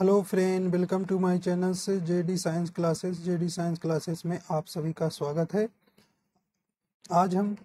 Hello friend welcome to my channel से JD science classes JD science classes में आप सभी का स्वागत है। आज हम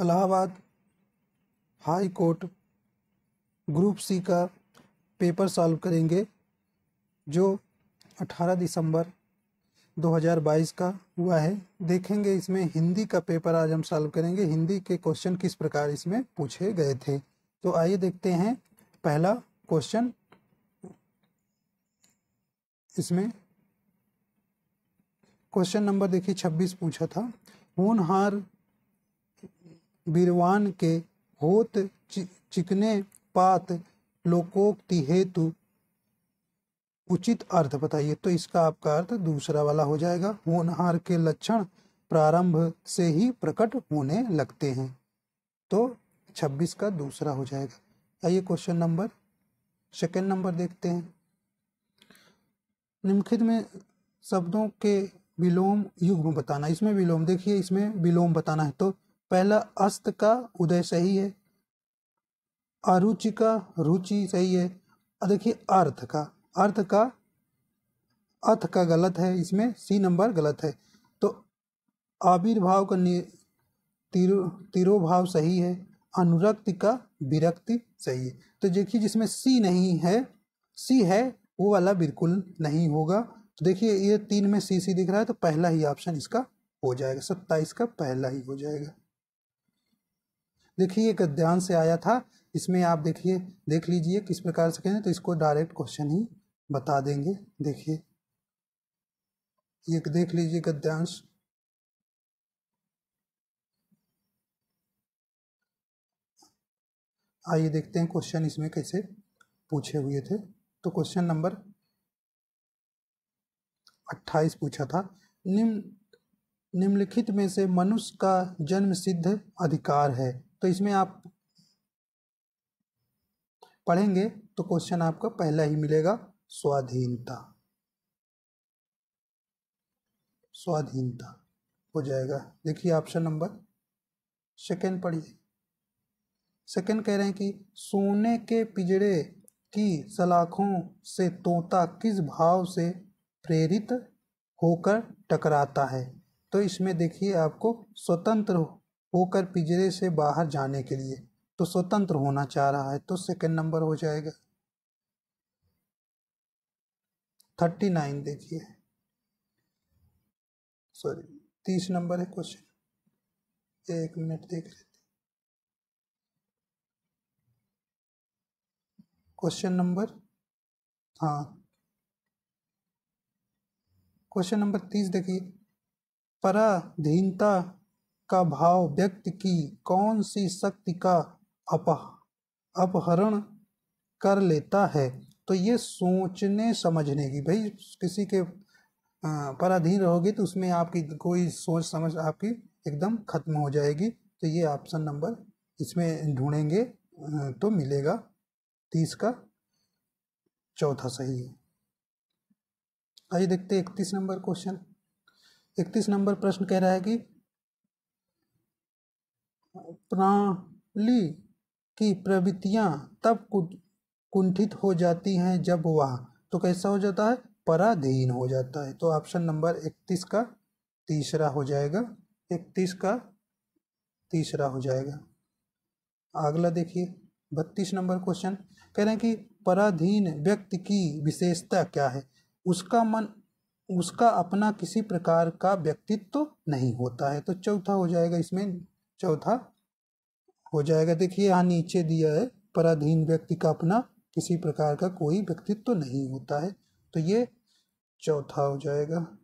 Allahabad high court group C का पेपर सॉल्व करेंगे, जो 18 दिसंबर 2022 का हुआ है। देखेंगे इसमें हिंदी का पेपर आज हम सॉल्व करेंगे। हिंदी के क्वेश्चन किस प्रकार इसमें पूछे गए थे। तो आइए देखते हैं पहला क्वेश्चन इसमें क्वेश्चन नंबर देखिए, छब्बीस पूछा था। होनहार बीरवान के होत चिकने पात लोकोक्ति हेतु उचित अर्थ बताइए। तो इसका आपका अर्थ दूसरा वाला हो जाएगा। होनहार के लक्षण प्रारंभ से ही प्रकट होने लगते हैं। तो 26 का दूसरा हो जाएगा। आइए क्वेश्चन नंबर सेकेंड नंबर देखते हैं। निम्नलिखित में शब्दों के विलोम युग्म बताना, इसमें विलोम, देखिए इसमें विलोम बताना है। तो पहला, अस्त का उदय सही है। अरुचि का रुचि सही है। देखिए, अर्थ का अर्थ का अर्थ का गलत है। इसमें सी नंबर गलत है। तो आविर्भाव का तिरो, तिरोभाव सही है। अनुरक्ति का विरक्ति है तो देखिए जिसमें सी नहीं है सी है, वो वाला बिल्कुल नहीं होगा। तो देखिए ये तीन में सी सी दिख रहा है तो पहला ही ऑप्शन इसका हो जाएगा। सत्ताईस का पहला ही हो जाएगा। देखिए गद्यांश से आया था, इसमें आप देखिए, देख लीजिए किस प्रकार से कहें तो इसको डायरेक्ट क्वेश्चन ही बता देंगे। देखिए, ये देख लीजिए गद्यांश आइए देखते हैं क्वेश्चन इसमें कैसे पूछे हुए थे। तो क्वेश्चन नंबर 28 पूछा था। निम्न, निम्नलिखित में से मनुष्य का जन्म सिद्ध अधिकार है। तो इसमें आप पढ़ेंगे तो क्वेश्चन आपका पहला ही मिलेगा, स्वाधीनता। स्वाधीनता हो जाएगा। देखिए ऑप्शन नंबर सेकेंड पढ़िए। सेकंड कह रहे हैं कि सोने के पिजड़े की सलाखों से तोता किस भाव से प्रेरित होकर टकराता है? तो इसमें देखिए आपको स्वतंत्र होकर पिजरे से बाहर जाने के लिए तो स्वतंत्र होना चाह रहा है तो सेकंड नंबर हो जाएगा। थर्टी नाइन देखिए। सॉरी, तीस नंबर है क्वेश्चन। एक मिनट देख लेते क्वेश्चन नंबर हाँ। क्वेश्चन नंबर तीस देखिए। पराधीनता का भाव व्यक्ति की कौन सी शक्ति का अपह, अपहरण कर लेता है? तो ये सोचने, समझने की, भाई, किसी के पराधीन रहोगे तो उसमें आपकी कोई सोच, समझ आपकी एकदम खत्म हो जाएगी। तो ये ऑप्शन नंबर इसमें ढूंढेंगे तो मिलेगा। तीस का चौथा सही है। आइए देखते हैं इकतीस नंबर क्वेश्चन। इकतीस नंबर प्रश्न कह रहा है कि प्रणाली की प्रवृत्तियाँ तब कुंठित हो जाती हैं जब वह तो कैसा हो जाता है? पराधीन हो जाता है। तो ऑप्शन नंबर इकतीस का तीसरा हो जाएगा। इकतीस का तीसरा हो जाएगा। अगला देखिए। बत्तीस नंबर क्वेश्चन, कह रहे हैं कि पराधीन व्यक्ति की विशेषता क्या है? उसका मन, उसका अपना किसी प्रकार का व्यक्तित्व तो नहीं होता है। तो चौथा हो जाएगा इसमें, चौथा हो जाएगा। देखिए, यहाँ नीचे दिया है, पराधीन व्यक्ति का अपना किसी प्रकार का कोई व्यक्तित्व तो नहीं होता है। तो ये चौथा हो जाएगा।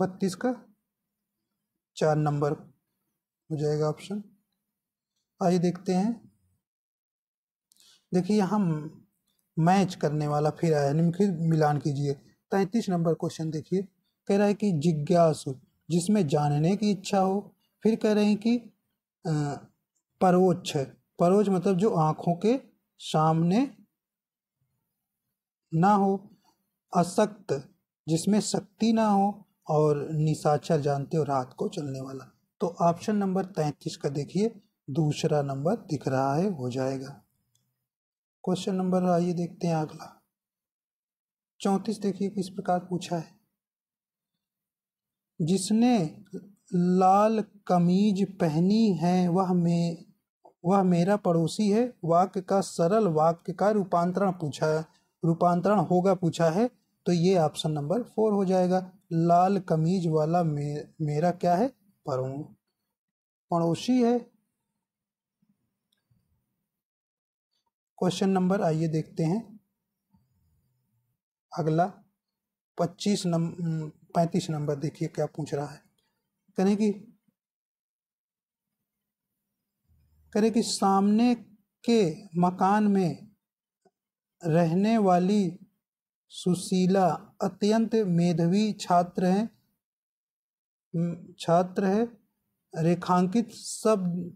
बत्तीस का चार नंबर हो जाएगा ऑप्शन। आइए देखते हैं। देखिए, यहाँ मैच करने वाला फिर आया निम्नलिखित मिलान कीजिए। तैंतीस नंबर क्वेश्चन देखिए, कह रहा है कि जिज्ञासु, जिसमें जानने की इच्छा हो, फिर कह रहे हैं कि परोक्ष परोच मतलब जो आँखों के सामने ना हो, असक्त, जिसमें शक्ति ना हो और निशाचर जानते हो रात को चलने वाला। तो ऑप्शन नंबर तैंतीस का देखिए, दूसरा नंबर दिख रहा है, हो जाएगा। क्वेश्चन नंबर आइए देखते हैं अगला। चौंतीस देखिए किस प्रकार पूछा है। जिसने लाल कमीज पहनी है वह में वह मेरा पड़ोसी है। वाक्य का सरल वाक्य का रूपांतरण पूछा है रूपांतरण होगा पूछा है। तो ये ऑप्शन नंबर फोर हो जाएगा। लाल कमीज वाला मे, मेरा क्या है? पड़ोसी है। क्वेश्चन नंबर आइए देखते हैं। अगला, पच्चीस नंबर पैंतीस नंबर, देखिए क्या पूछ रहा है। कहें कि, करें कि सामने के मकान में रहने वाली सुशीला अत्यंत मेधवी छात्र हैं। छात्र है। रेखांकित सब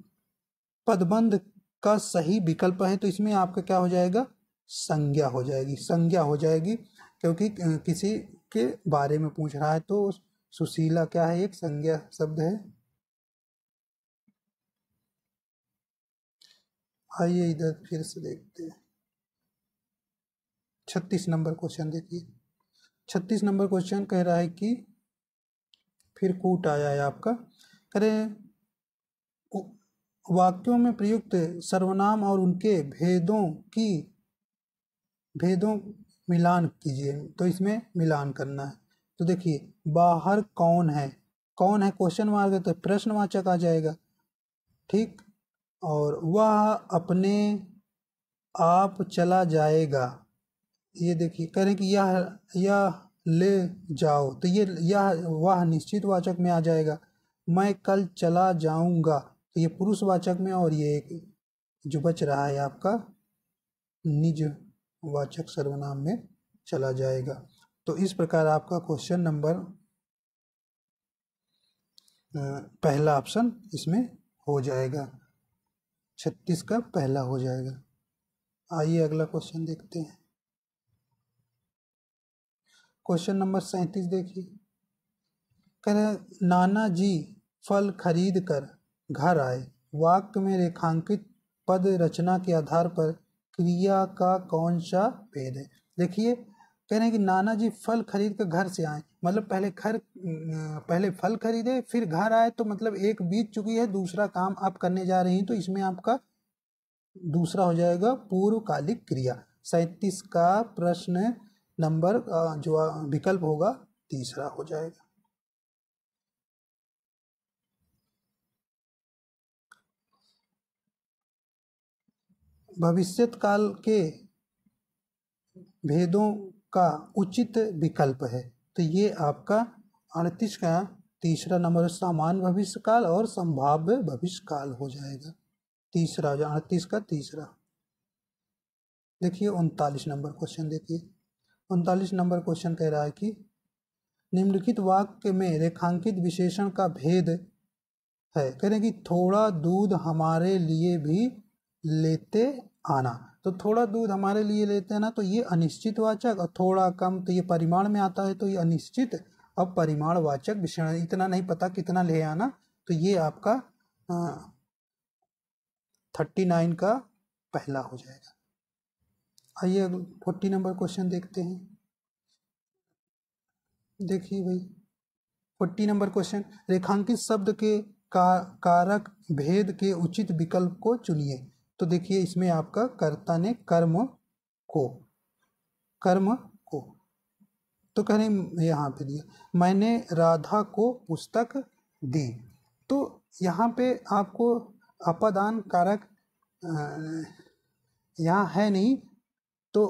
पदबंध का सही विकल्प है तो इसमें आपका क्या हो जाएगा? संज्ञा हो जाएगी। संज्ञा हो जाएगी क्योंकि किसी के बारे में पूछ रहा है तो सुशीला क्या है? एक संज्ञा शब्द है। आइए इधर फिर से देखते हैं। छत्तीस नंबर क्वेश्चन देखिए। छत्तीस नंबर क्वेश्चन कह रहा है कि फिर कूट आया है आपका। करें वाक्यों में प्रयुक्त सर्वनाम और उनके भेदों की, भेदों मिलान कीजिए। तो इसमें मिलान करना है। तो देखिए, बाहर कौन है? कौन है? क्वेश्चन मार्क है तो प्रश्नवाचक आ जाएगा। ठीक? और वह अपने आप चला जाएगा। ये देखिए, कह रहे कि यह यह ले जाओ। तो ये, यह, वह निश्चित वाचक में आ जाएगा। मैं कल चला जाऊँगा। तो ये पुरुषवाचक में और ये जो बच रहा है आपका, निज वाचक सर्वनाम में चला जाएगा। तो इस प्रकार आपका क्वेश्चन नंबर पहला ऑप्शन इसमें हो जाएगा। छत्तीस का पहला हो जाएगा। आइए अगला क्वेश्चन देखते हैं। क्वेश्चन नंबर सैंतीस देखिए। कह रहे नाना जी, फल खरीद कर घर आए। वाक्य में रेखांकित पद रचना के आधार पर क्रिया का कौन सा भेद है? देखिए, कह रहे हैं कि नाना जी फल खरीद कर घर से आए। मतलब पहले घर पहले फल खरीदे, फिर घर आए तो मतलब एक बीत चुकी है, दूसरा काम आप करने जा रही हैं तो इसमें आपका दूसरा हो जाएगा पूर्वकालिक क्रिया। सैंतीस का प्रश्न नंबर जो विकल्प होगा, तीसरा हो जाएगा। भविष्यत काल के भेदों का उचित विकल्प है। तो ये आपका अड़तीस का तीसरा नंबर सामान्य भविष्य काल और संभाव्य भविष्य काल हो जाएगा। तीसरा, जो अड़तीस का तीसरा। देखिए, उनतालीस नंबर क्वेश्चन देखिए। उनतालीस नंबर क्वेश्चन कह रहा है कि निम्नलिखित वाक्य में रेखांकित विशेषण का भेद है। कह रहे हैं कि थोड़ा दूध हमारे लिए भी लेते आना। तो थोड़ा दूध हमारे लिए लेते आना तो ये अनिश्चित वाचक और थोड़ा कम तो ये परिमाण में आता है तो ये अनिश्चित और परिमाण वाचक विषय इतना नहीं पता कितना ले आना तो ये आपका थर्टी नाइन का पहला हो जाएगा। आइए फोर्टी नंबर क्वेश्चन देखते हैं। देखिए भाई, फोर्टी नंबर क्वेश्चन, रेखांकित शब्द के का, कारक भेद के उचित विकल्प को चुनिए। तो देखिए इसमें आपका कर्ता ने कर्म को कर्म को। तो कह रहे यहाँ पे दिया मैंने राधा को पुस्तक दी। तो यहाँ पे आपको अपदान कारक यहाँ है नहीं तो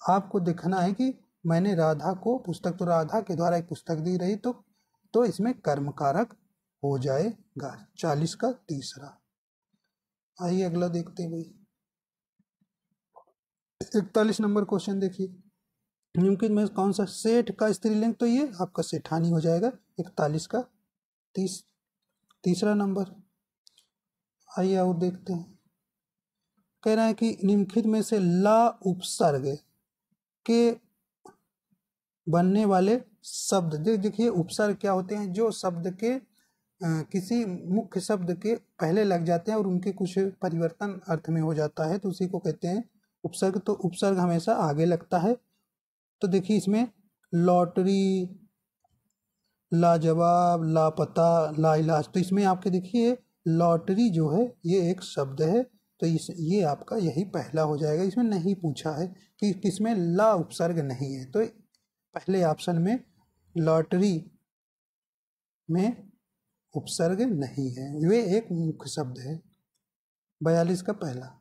आपको देखना है कि मैंने राधा को पुस्तक तो राधा के द्वारा एक पुस्तक दी रही तो तो इसमें कर्म कारक हो जाएगा, चालीस का तीसरा। आइए अगला देखते हैं भाई। इकतालीस नंबर क्वेश्चन देखिए। निम्नलिखित में कौन सा सेठ का स्त्रीलिंग तो ये आपका सेठानी हो जाएगा, इकतालीस का। तीस, तीसरा नंबर। आइए और देखते हैं। कह रहा है कि निम्नलिखित में से ला उपसर्ग के बनने वाले शब्द। देखिए, उपसर्ग क्या होते हैं? जो शब्द के किसी मुख्य शब्द के पहले लग जाते हैं और उनके कुछ परिवर्तन अर्थ में हो जाता है तो उसी को कहते हैं उपसर्ग। तो उपसर्ग हमेशा आगे लगता है। तो देखिए इसमें लॉटरी, लाजवाब, लापता, लाइलाज तो इसमें आपके देखिए लॉटरी जो है, ये एक शब्द है तो इस, ये आपका यही पहला हो जाएगा। इसमें नहीं पूछा है कि किसमें ला उपसर्ग नहीं है। तो पहले ऑप्शन में लॉटरी में उपसर्ग नहीं है। वे एक मुख्य शब्द है। बयालीस का पहला।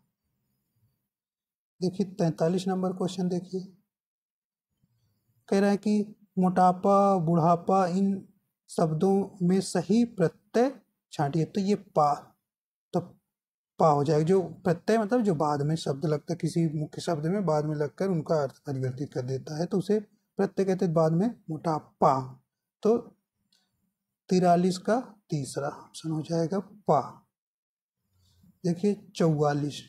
देखिए, तैतालीस नंबर क्वेश्चन देखिए। कह रहा है कि मोटापा, बुढ़ापा, इन शब्दों में सही प्रत्यय छाटिए। तो ये पा तो पा हो जाएगा। जो प्रत्यय मतलब जो बाद में शब्द लगता है, किसी मुख्य शब्द में बाद में लगकर उनका अर्थ परिवर्तित कर देता है। तो उसे प्रत्यय कहते बाद में मोटापा। तो तिरालीस का तीसरा ऑप्शन हो जाएगा पा। देखिए, चौवालीस।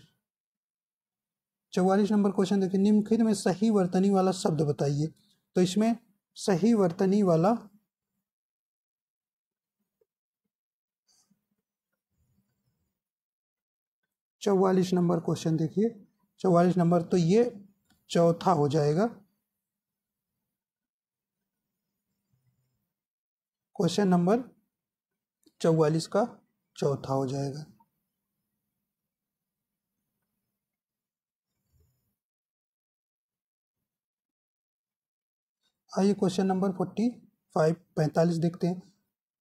चौवालीस नंबर क्वेश्चन देखिए, निम्नलिखित में सही वर्तनी वाला शब्द बताइए। तो इसमें सही वर्तनी वाला चौवालीस नंबर क्वेश्चन देखिए। चौवालीस नंबर तो ये चौथा हो जाएगा। क्वेश्चन नंबर चौवालीस का चौथा हो जाएगा। आइए क्वेश्चन नंबर फोर्टी फाइव पैंतालीस देखते हैं।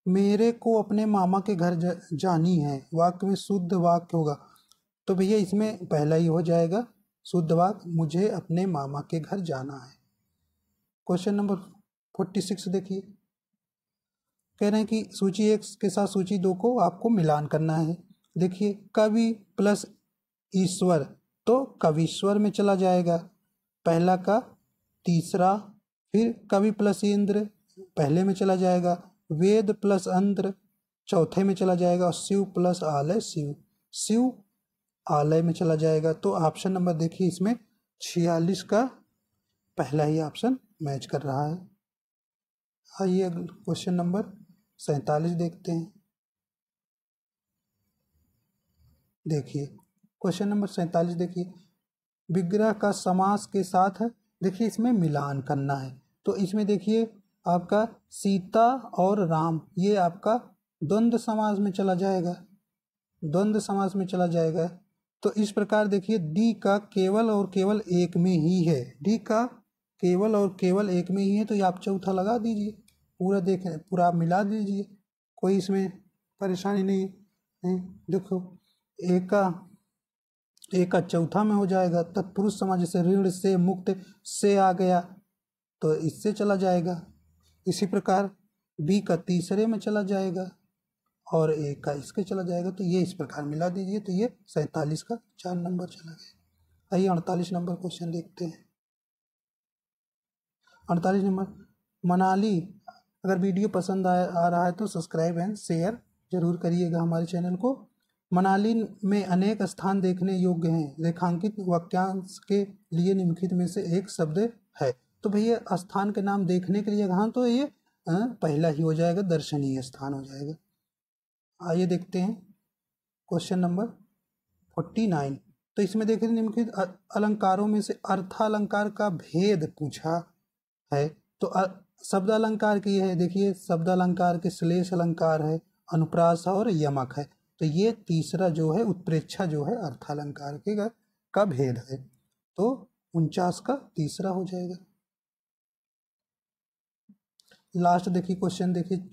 मेरे को अपने मामा के घर जा, जानी है। वाक्य में शुद्ध वाक्य होगा। तो भैया इसमें पहला ही हो जाएगा। शुद्ध वाक्य मुझे अपने मामा के घर जाना है। क्वेश्चन नंबर फोर्टी सिक्स देखिए। कह रहे हैं कि सूची एक के साथ सूची दो को आपको मिलान करना है। देखिए, कवि प्लस ईश्वर तो कविश्वर में चला जाएगा। पहला का, तीसरा, फिर कवि प्लस इंद्र पहले में चला जाएगा। वेद प्लस अंत्र चौथे में चला जाएगा और शिव प्लस आलय, शिव शिव आलय में चला जाएगा। तो ऑप्शन नंबर देखिए, इसमें छियालीस का पहला ही ऑप्शन मैच कर रहा है। आइए क्वेश्चन नंबर सैतालीस देखते हैं। देखिए क्वेश्चन नंबर सैतालीस देखिए। विग्रह का समास के साथ, देखिए इसमें मिलान करना है। तो इसमें देखिए, आपका सीता और राम, ये आपका द्वंद्व समाज में चला जाएगा। द्वंद्व समाज में चला जाएगा। तो इस प्रकार देखिए, डी का केवल और केवल एक में ही है। डी का केवल और केवल एक में ही है तो ये आप चौथा लगा दीजिए। पूरा देख, पूरा आप मिला दीजिए, कोई इसमें परेशानी नहीं है देखो, एक का एक का चौथा में हो जाएगा तत्पुरुष समाज जैसे ऋण से मुक्त से आ गया तो इससे चला जाएगा। इसी प्रकार बी का तीसरे में चला जाएगा और एक का इसके चला जाएगा तो ये इस प्रकार मिला दीजिए तो ये सैंतालीस का चार नंबर चला गया। आइए अड़तालीस नंबर क्वेश्चन देखते हैं। अड़तालीस नंबर, मनाली अगर वीडियो पसंद आ, आ रहा है तो सब्सक्राइब एंड शेयर ज़रूर करिएगा हमारे चैनल को। मनाली में अनेक स्थान देखने योग्य हैं। रेखांकित वाक्यांश के लिए निम्नलिखित में से एक शब्द है। तो भैया स्थान के नाम देखने के लिए कहाँ तो ये पहला ही हो जाएगा दर्शनीय स्थान हो जाएगा। आइए देखते हैं। Question number forty nine. तो इसमें देखिए निम्नलिखित अलंकारों में से अर्थालंकार का भेद पूछा है। तो शब्द अलंकार की है देखिए शब्द अलंकार के श्लेष अलंकार है अनुप्रास और यमक है। तो ये तीसरा जो है उत्प्रेक्षा जो है अर्थालंकार के का, भेद है। तो उनचास का तीसरा हो जाएगा। लास्ट देखिए क्वेश्चन देखिए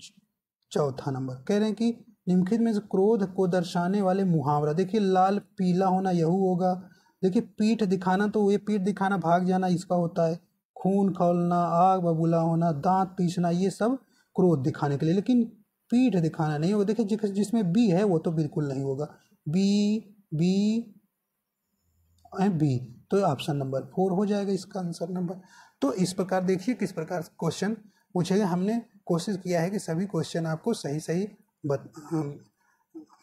चौथा नंबर। कह रहे हैं कि निम्नलिखित में से क्रोध को दर्शाने वाले मुहावरा। देखिए लाल पीला होना यहू होगा। देखिए पीठ दिखाना तो ये पीठ दिखाना भाग जाना इसका होता है। खून खोलना आग बबूला होना दांत पीसना ये सब क्रोध दिखाने के लिए। लेकिन पीठ दिखाना नहीं होगा। देखिए जिस जिसमें बी है वो तो बिल्कुल नहीं होगा। B B B. तो ऑप्शन नंबर फोर हो जाएगा इसका आंसर नंबर। तो इस प्रकार देखिए किस प्रकार क्वेश्चन पूछेगा हमने कोशिश किया है कि सभी क्वेश्चन आपको सही सही बत,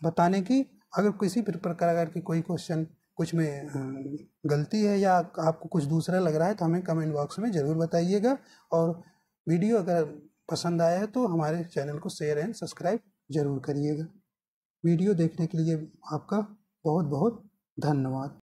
बताने की। अगर किसी प्रकार की कोई क्वेश्चन कुछ में गलती है या आपको कुछ दूसरा लग रहा है तो हमें कमेंट बॉक्स में ज़रूर बताइएगा। और वीडियो अगर पसंद आया है तो हमारे चैनल को शेयर एंड सब्सक्राइब ज़रूर करिएगा। वीडियो देखने के लिए आपका बहुत बहुत धन्यवाद।